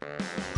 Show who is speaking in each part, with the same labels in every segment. Speaker 1: Música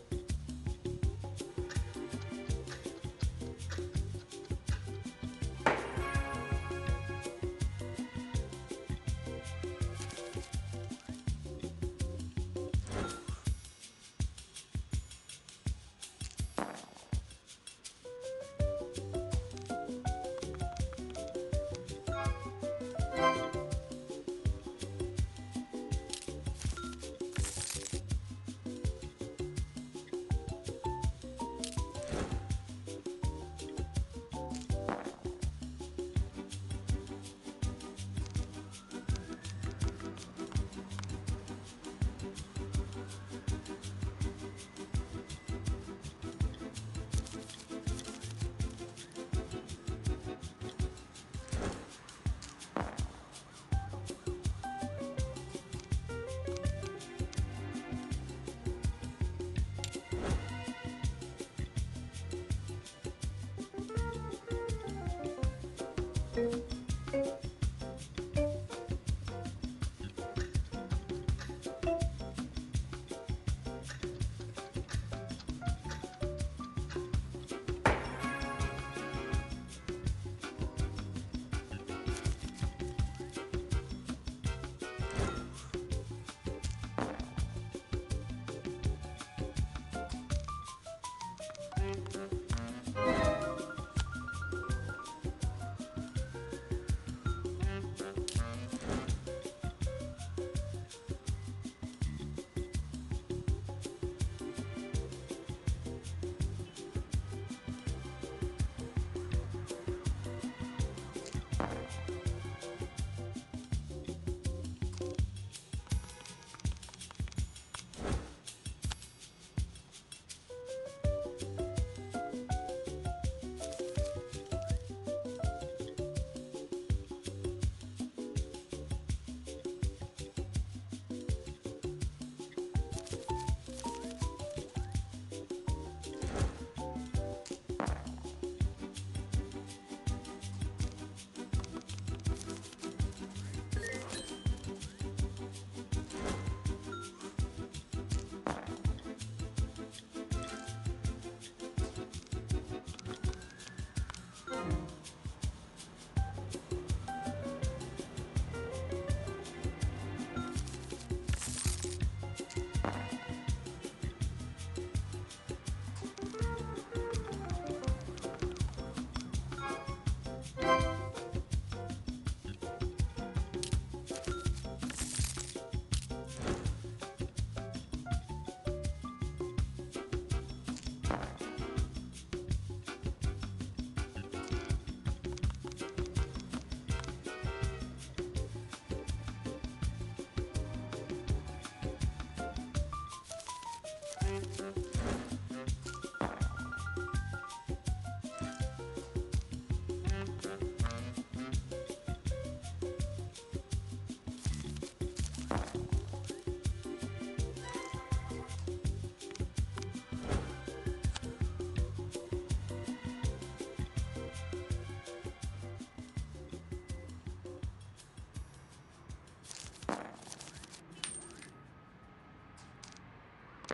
Speaker 1: Música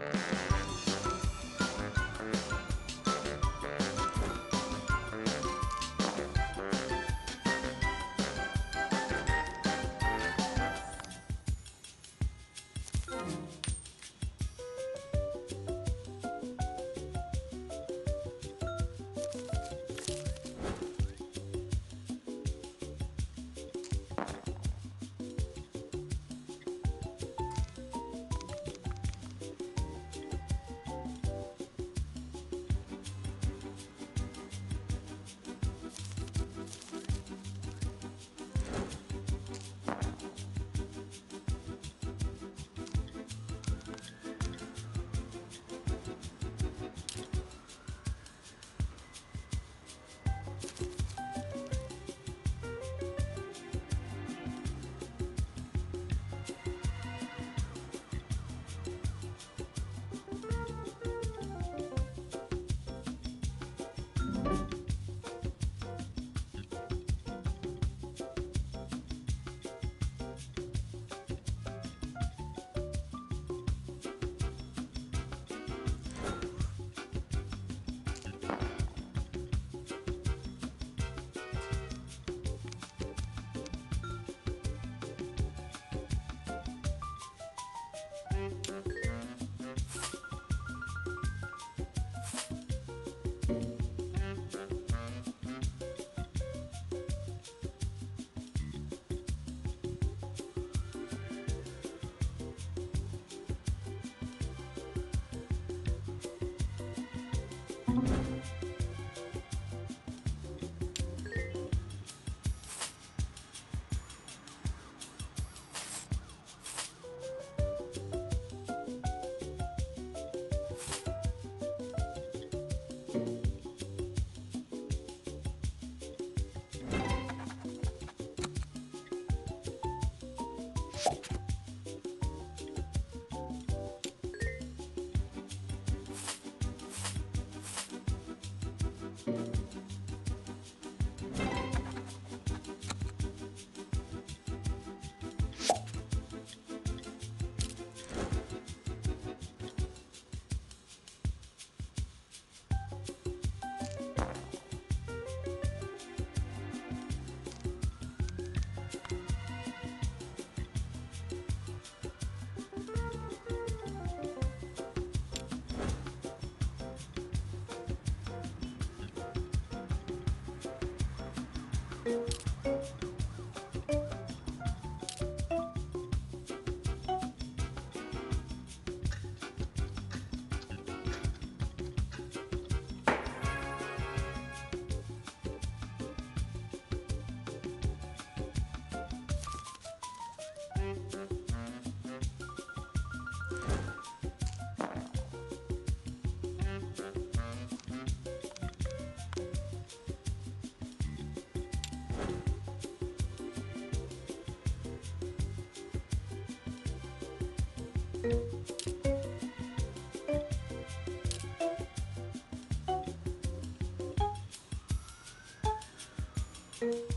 Speaker 1: you Thank you. Thank you. うん。thank you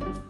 Speaker 1: Thank you.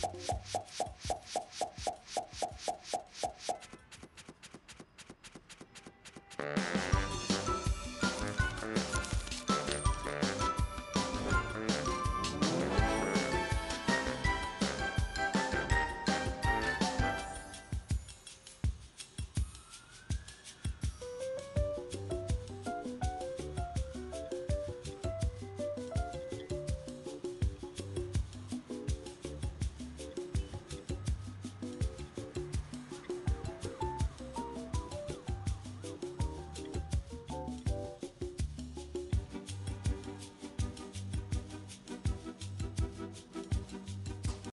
Speaker 1: Thank you.